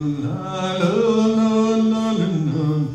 La la la la la la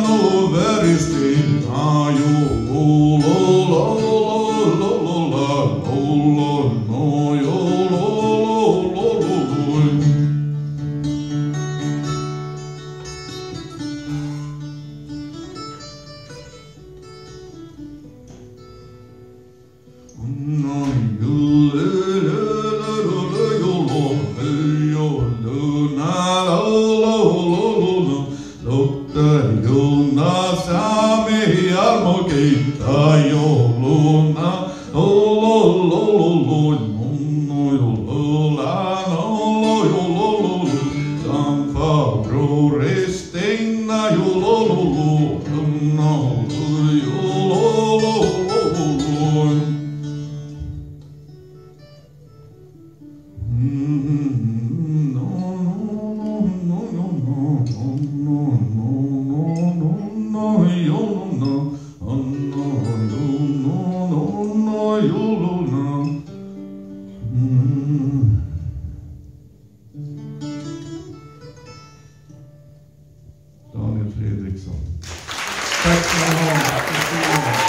no very still. Resting na yololu Mm. Daniel Fredriksson. Tack ska ni ha.